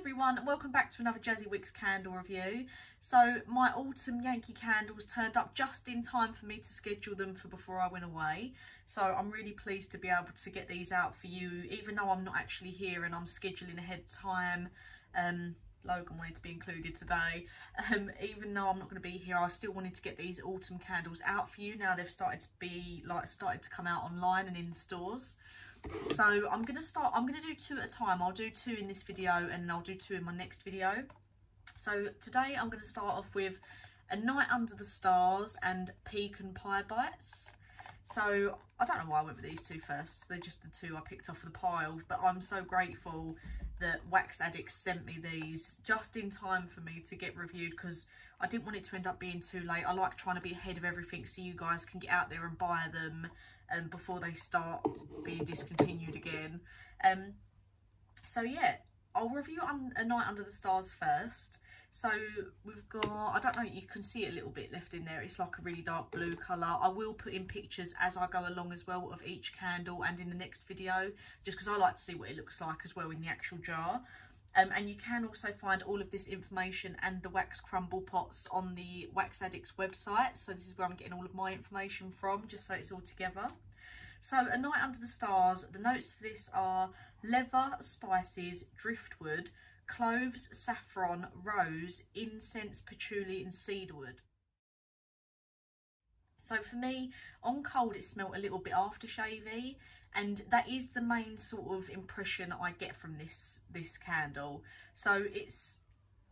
everyone and welcome back to another Jazzy Wicks candle review. So my autumn Yankee candles turned up just in time for me to schedule them for before I went away. So I'm really pleased to be able to get these out for you even though I'm not actually here and I'm scheduling ahead of time. Um, Logan wanted to be included today. Um, even though I'm not going to be here, I still wanted to get these autumn candles out for you. Now they've started to be like started to come out online and in stores. So I'm going to start, I'm going to do two at a time. I'll do two in this video and I'll do two in my next video. So today I'm going to start off with A Night Under the Stars and Pecan Pie Bites. So I don't know why I went with these two first. They're just the two I picked off the pile, but I'm so grateful that Wax Addicts sent me these just in time for me to get reviewed because I didn't want it to end up being too late. I like trying to be ahead of everything so you guys can get out there and buy them um, before they start being discontinued again. Um, so yeah, I'll review on A Night Under the Stars first. So we've got, I don't know, you can see it a little bit left in there. It's like a really dark blue colour. I will put in pictures as I go along as well of each candle and in the next video, just because I like to see what it looks like as well in the actual jar. Um, and you can also find all of this information and the wax crumble pots on the Wax Addicts website. So this is where I'm getting all of my information from, just so it's all together. So A Night Under the Stars, the notes for this are leather, spices, driftwood, cloves, saffron, rose, incense, patchouli and cedarwood. So for me, on cold it smelt a little bit aftershavey and that is the main sort of impression I get from this this candle. So it's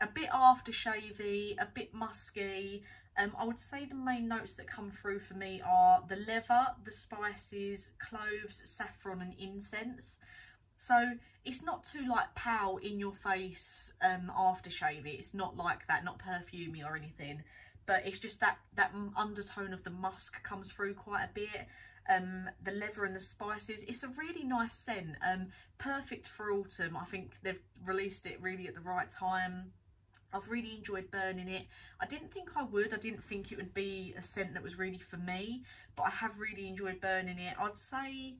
a bit aftershavey, a bit musky. Um, I would say the main notes that come through for me are the leather, the spices, cloves, saffron and incense. So it's not too like pow in your face um, aftershave. It's not like that, not perfumey or anything. But it's just that, that undertone of the musk comes through quite a bit. Um, the leather and the spices. It's a really nice scent. Um, perfect for autumn. I think they've released it really at the right time. I've really enjoyed burning it. I didn't think I would. I didn't think it would be a scent that was really for me. But I have really enjoyed burning it. I'd say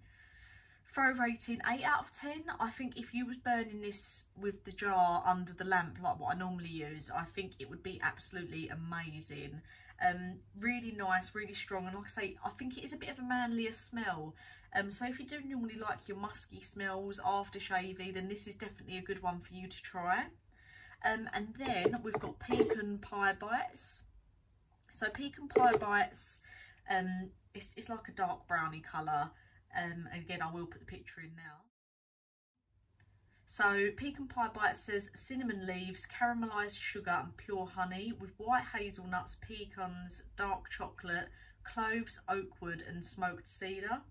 throw rating 8 out of 10 i think if you was burning this with the jar under the lamp like what i normally use i think it would be absolutely amazing. Um really nice really strong and like i say i think it is a bit of a manlier smell. Um so if you do normally like your musky smells after shavy then this is definitely a good one for you to try. Um and then we've got pecan pie bites. So pecan pie bites um it's, it's like a dark brownie colour um, again, I will put the picture in now. So Pecan Pie Bite says cinnamon leaves, caramelised sugar and pure honey with white hazelnuts, pecans, dark chocolate, cloves, oak wood and smoked cedar.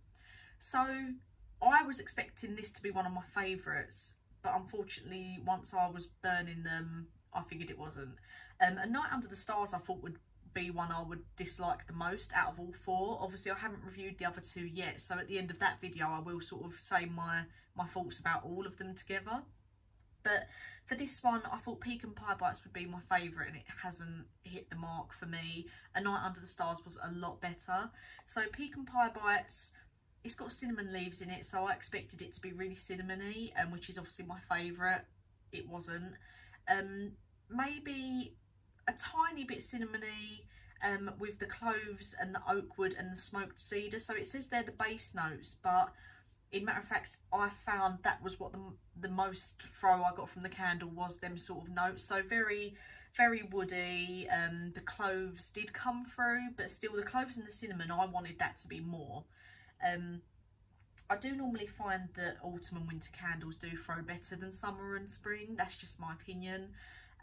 So I was expecting this to be one of my favourites, but unfortunately once I was burning them, I figured it wasn't. Um, a Night Under the Stars I thought would be one I would dislike the most out of all four. Obviously, I haven't reviewed the other two yet, so at the end of that video, I will sort of say my, my thoughts about all of them together. But for this one, I thought Pecan Pie Bites would be my favourite and it hasn't hit the mark for me. A Night Under the Stars was a lot better. So Pecan Pie Bites, it's got cinnamon leaves in it, so I expected it to be really cinnamony, um, which is obviously my favourite. It wasn't. Um, maybe a tiny bit cinnamony um, with the cloves and the oak wood and the smoked cedar. So it says they're the base notes, but in matter of fact, I found that was what the, the most throw I got from the candle was them sort of notes. So very, very woody. Um, the cloves did come through, but still the cloves and the cinnamon, I wanted that to be more. Um, I do normally find that autumn and winter candles do throw better than summer and spring. That's just my opinion.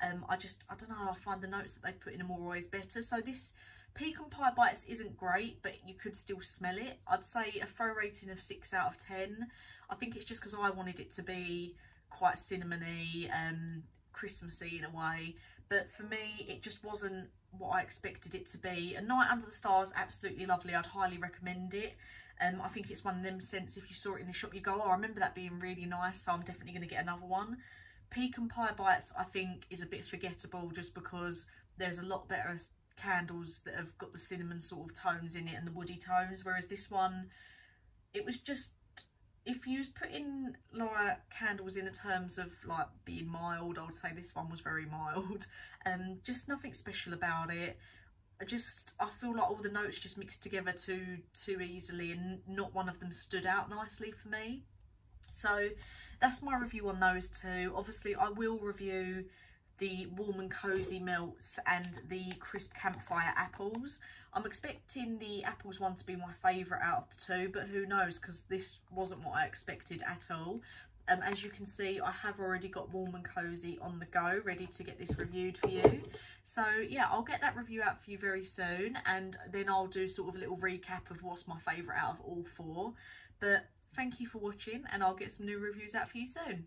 Um, I just, I don't know, I find the notes that they put in them always better. So this pecan pie bites isn't great, but you could still smell it. I'd say a throw rating of 6 out of 10. I think it's just because I wanted it to be quite cinnamony, um, Christmassy in a way. But for me, it just wasn't what I expected it to be. A Night Under the Stars, absolutely lovely. I'd highly recommend it. Um, I think it's one of them scents, if you saw it in the shop, you go, oh, I remember that being really nice, so I'm definitely going to get another one. Pecan Pie Bites I think is a bit forgettable just because there's a lot better candles that have got the cinnamon sort of tones in it and the woody tones whereas this one it was just if you was putting like candles in the terms of like being mild, I would say this one was very mild. Um, just nothing special about it. I just I feel like all the notes just mixed together too too easily, and not one of them stood out nicely for me. So that's my review on those two. Obviously, I will review the warm and cozy melts and the crisp campfire apples. I'm expecting the apples one to be my favourite out of the two, but who knows because this wasn't what I expected at all. Um, as you can see, I have already got Warm and Cozy on the go, ready to get this reviewed for you. So yeah, I'll get that review out for you very soon, and then I'll do sort of a little recap of what's my favourite out of all four. But thank you for watching, and I'll get some new reviews out for you soon.